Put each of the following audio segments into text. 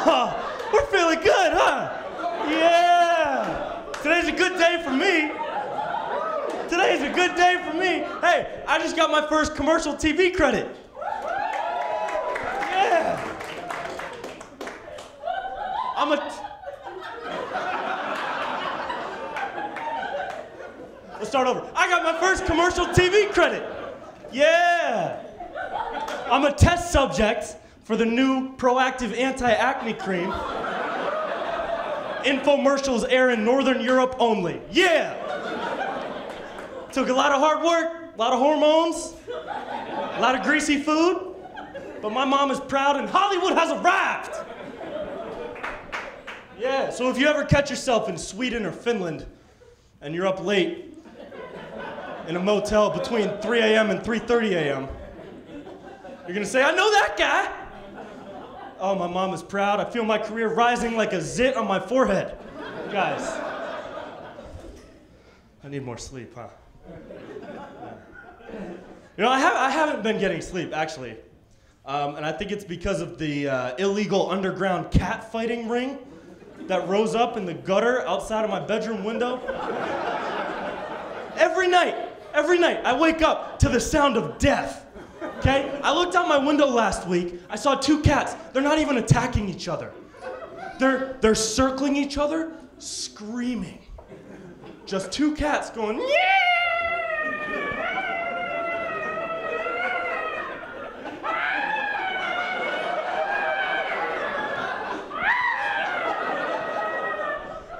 We're feeling good, huh? Yeah. Today's a good day for me. Today's a good day for me. Hey, I just got my first commercial TV credit. Yeah. I'm a. Let's start over. I got my first commercial TV credit. Yeah. I'm a test subject for the new Proactiv anti-acne cream. Infomercials air in Northern Europe only. Yeah. Took a lot of hard work, a lot of hormones, a lot of greasy food, but my mom is proud and Hollywood has arrived. Yeah, so if you ever catch yourself in Sweden or Finland and you're up late in a motel between 3 a.m. and 3:30 a.m., you're gonna say, "I know that guy." Oh, my mom is proud. I feel my career rising like a zit on my forehead. Guys, I need more sleep, huh? You know, I, have, haven't been getting sleep, actually. Um, and I think it's because of the uh, illegal underground cat fighting ring that rose up in the gutter outside of my bedroom window. every night, every night, I wake up to the sound of death. Okay? I looked out my window last week. I saw two cats. They're not even attacking each other. They're, they're circling each other, screaming. Just two cats going, yeah!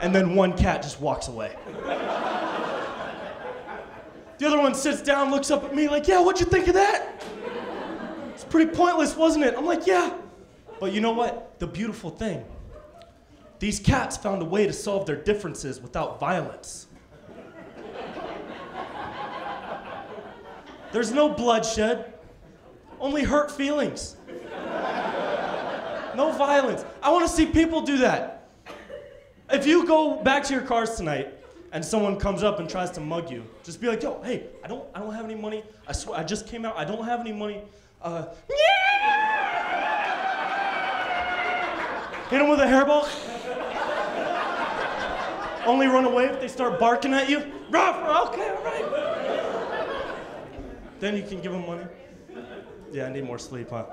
And then one cat just walks away. The other one sits down, looks up at me like, yeah, what'd you think of that? Pretty pointless, wasn't it? I'm like, yeah. But you know what? The beautiful thing these cats found a way to solve their differences without violence. There's no bloodshed, only hurt feelings. No violence. I want to see people do that. If you go back to your cars tonight and someone comes up and tries to mug you, just be like, "Yo, hey, I don't, I don't have any money. I swear, I just came out. I don't have any money." Uh, Hit them with a hairball. Only run away if they start barking at you. Ruff, okay, all right. Then you can give them money. Yeah, I need more sleep, huh?